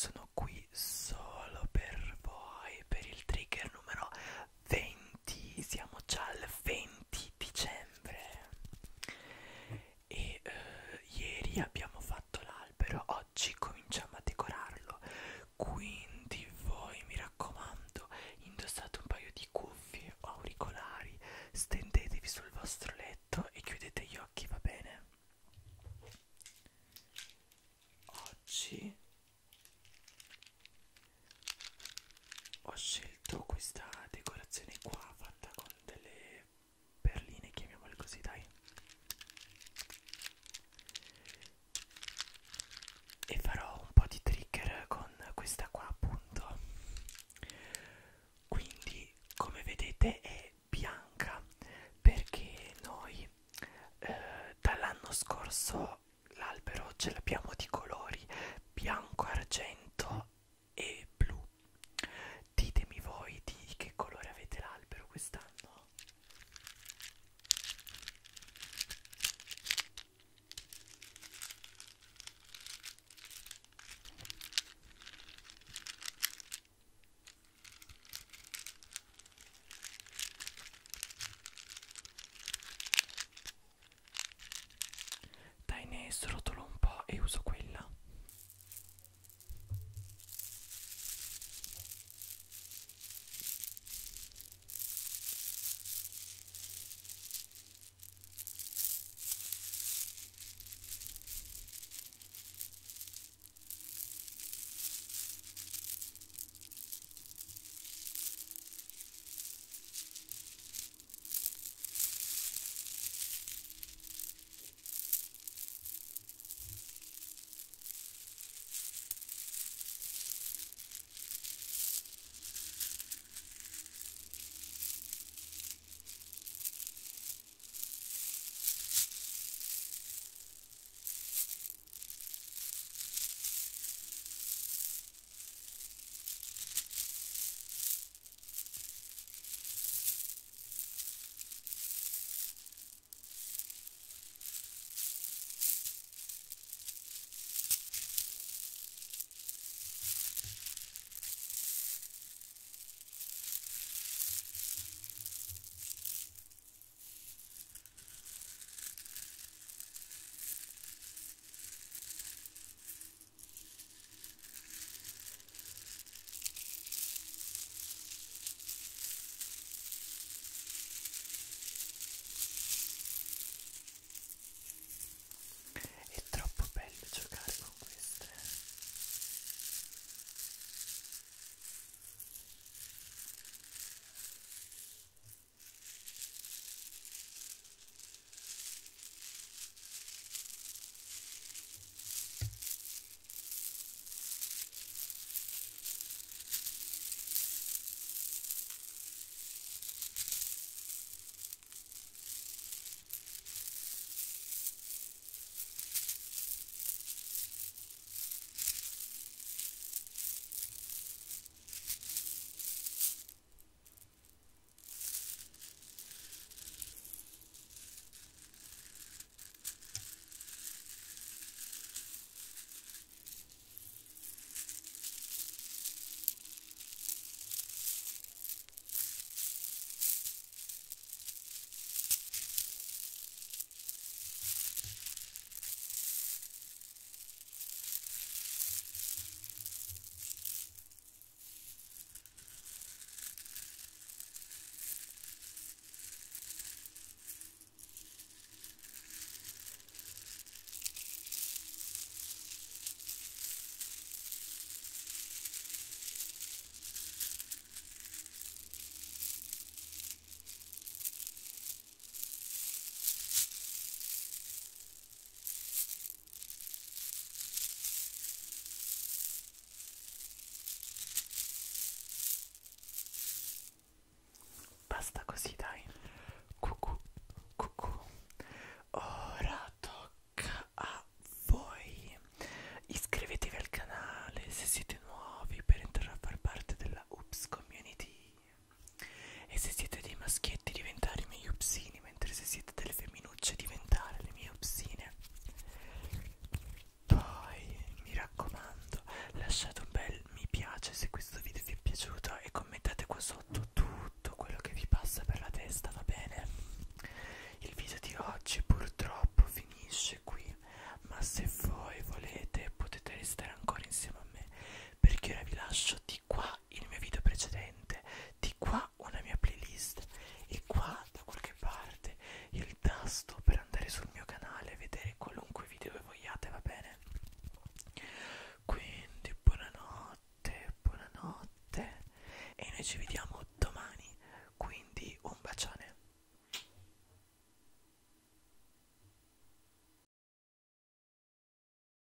sono qui solo per voi per il trigger numero 20 siamo già al 20 dicembre. E eh, ieri abbiamo fatto l'albero oggi cominciamo a decorarlo. Quindi voi mi raccomando indossate un paio di cuffie o auricolari stendetevi sul vostro fatto questa decorazione qua fatta con delle perline chiamiamole così dai. E farò un po' di trigger con questa qua appunto. Quindi come vedete è bianca perché noi eh, dall'anno scorso l'albero ce l'abbiamo di colori bianco argento srotolo un sotto noi ci vediamo